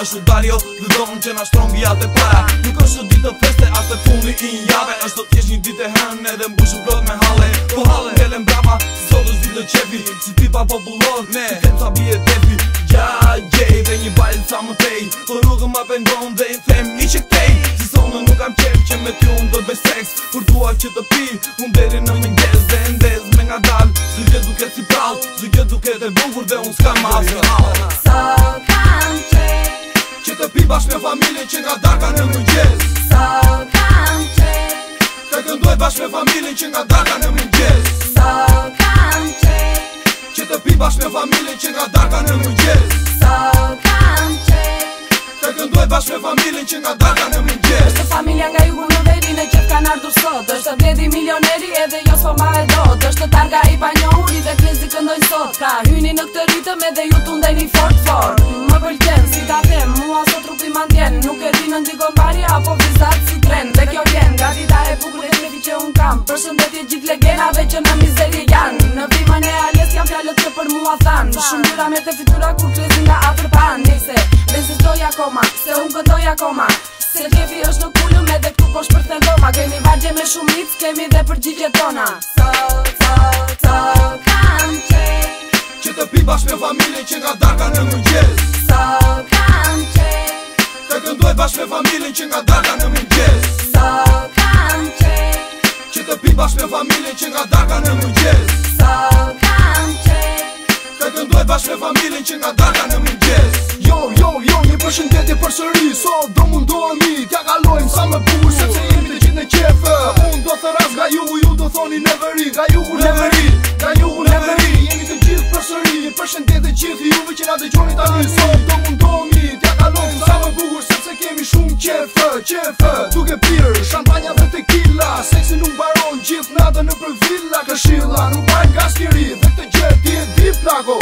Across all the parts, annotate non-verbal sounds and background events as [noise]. është dario Dhe dronë që nga shtrongi atë e para Nuk është ditë të feste, atë të fundi i njave është të tjesht një ditë e hën edhe mbushu blot me hale Po hale Dhe lem brama, si sot është ditë të qepi Si tipa popullor, ne Si kem sa bje depi ja gjej, dhe një bajlë sa më tej Po rrugë ma pendon dhe i them i që ktej Si sonë nuk kam qep që me ty unë dërbe seks Kur tua që të pi, unë deri në mëngjes Dhe ndez me nga dal Zyke duke si pral, zyke duke dhe bugur dhe unë s'kam asë halë bashk me familjen që nga darka në mëngjes So kam qe Të këndoj bashkë me familjen që nga darka në mëngjes So kam qe Që të pi bashkë me familjen që nga darka në mëngjes So kam qe Të këndoj bashkë me familjen që nga darka në mëngjes Êshtë familja nga jugu në veri në qëtë kanë ardhur sot Êshtë të bledi milioneri edhe jo s'po ma e dot është të targa i pa një uri dhe klezdi ndoj sot Ka hyni në këtë ritëm edhe ju t'undajni fort fort Më pëlqen si ta them mua sot Ta me të fitura ku krizin nga afer pa nese Vese të doja koma, se unë këtë doja koma Se tjefi është në kullu me dhe këtu po shpërte të ndoma Kemi vajgje me shumë litë, kemi dhe për tona So, so, so, kam qek Që të pi bashkë me familin që nga darka në më gjes So, kam qek Të kënduaj bashkë me familin që nga darka në më gjes So, kam qek Që të pi bashkë me familin që nga darka në më gjes So, kam qek shpejt që nga dalga në mëngjes Jo, jo, jo, një përshëndetje për sëri So, do mund mi, tja kalojmë sa më bukur Se jemi të gjithë në qefë Ka mund do thëras, ga ju, ju do thoni në veri Ga ju ku në ga ju ku në Jemi të gjithë për sëri, një përshëndetje gjithë Juve që nga të gjoni të rinë So, do mund mi, tja kalojmë sa më bukur Se kemi shumë qefë, qefë Tuk e pyrë, shampanja dhe tequila Seksi nuk baron, gjithë nadë në pë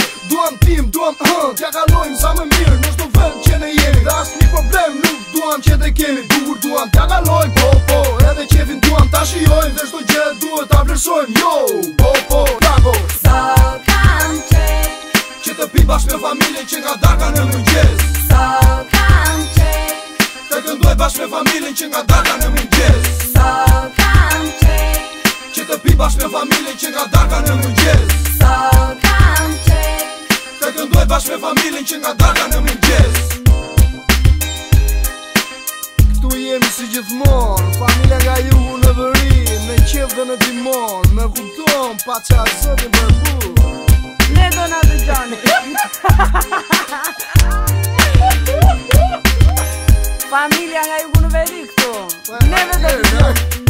shkojmë po po Edhe qefin duham ta shiojmë Dhe shdo gjë duhet ta vlerësojmë Yo, jo, po po, bravo So kam qek Që të pi bashk me familje që nga darka në mëngjes So kam qek Të kënduaj bashk me familje që nga darka në mëngjes So kam qek Që të pi bashk me familje që nga darka në mëngjes So kam qek Të kënduaj bashk me familje që nga darka në mëngjes so, këtu jemi si gjithmon Familia nga ju në vëri, me qef dhe në timon Me kuton, pa që a sotin për bur Ne do nga të gjani [laughs] Familia nga ju në vëri këtu ne do të gjani